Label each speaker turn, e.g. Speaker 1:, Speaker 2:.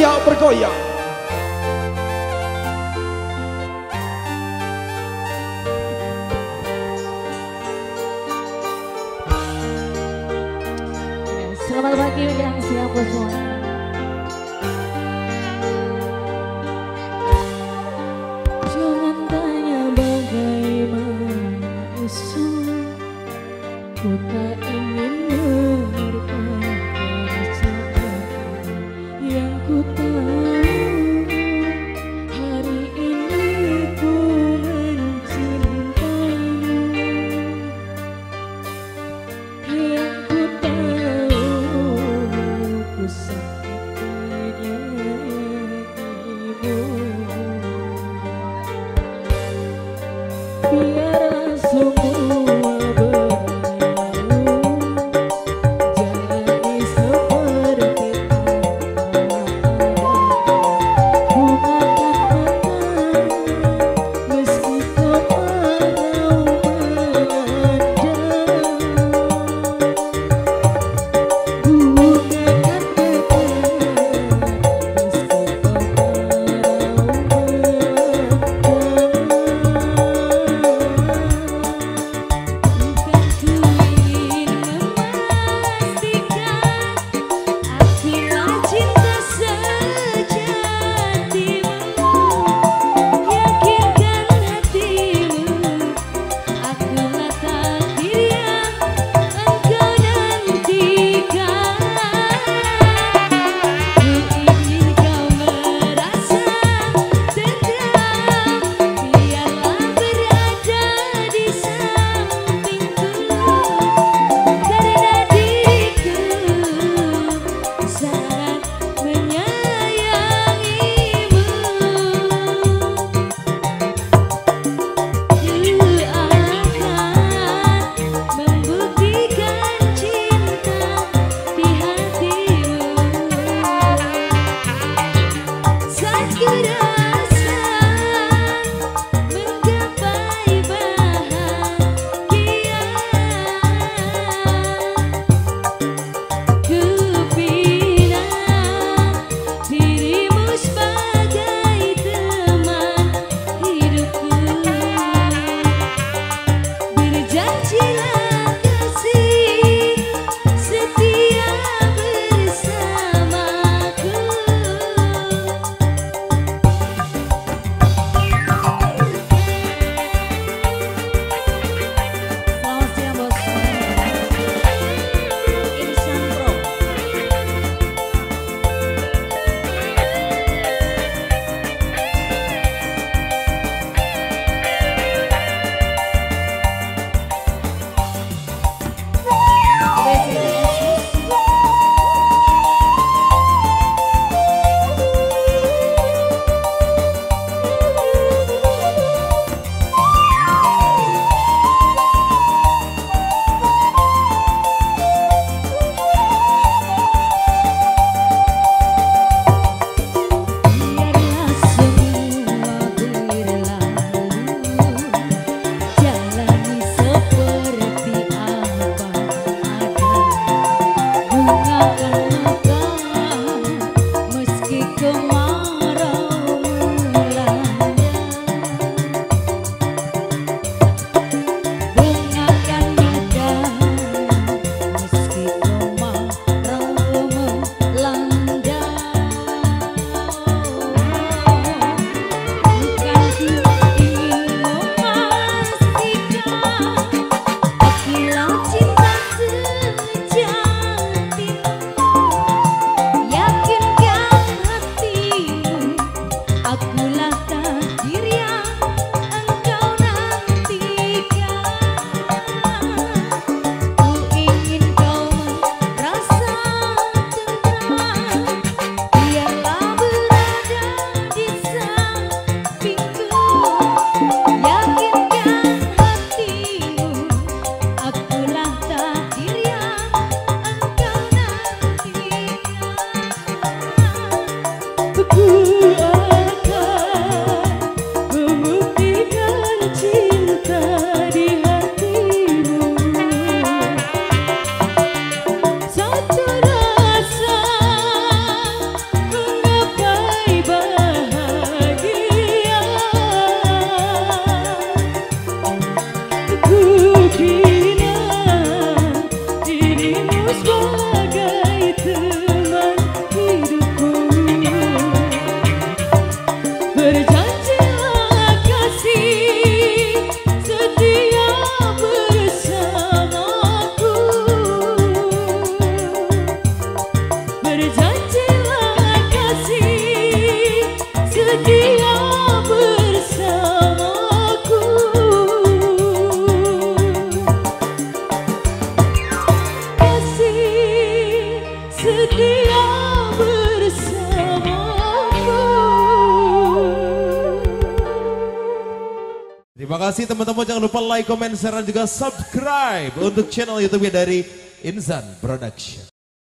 Speaker 1: bergoyang bergoyang
Speaker 2: Selamat pagi yang siap semua. Jangan tanya bagaimana esok Ku tak ingin merupakan kota
Speaker 1: Terima kasih teman-teman jangan lupa like, comment, share dan juga subscribe untuk channel YouTube dari Insan Production.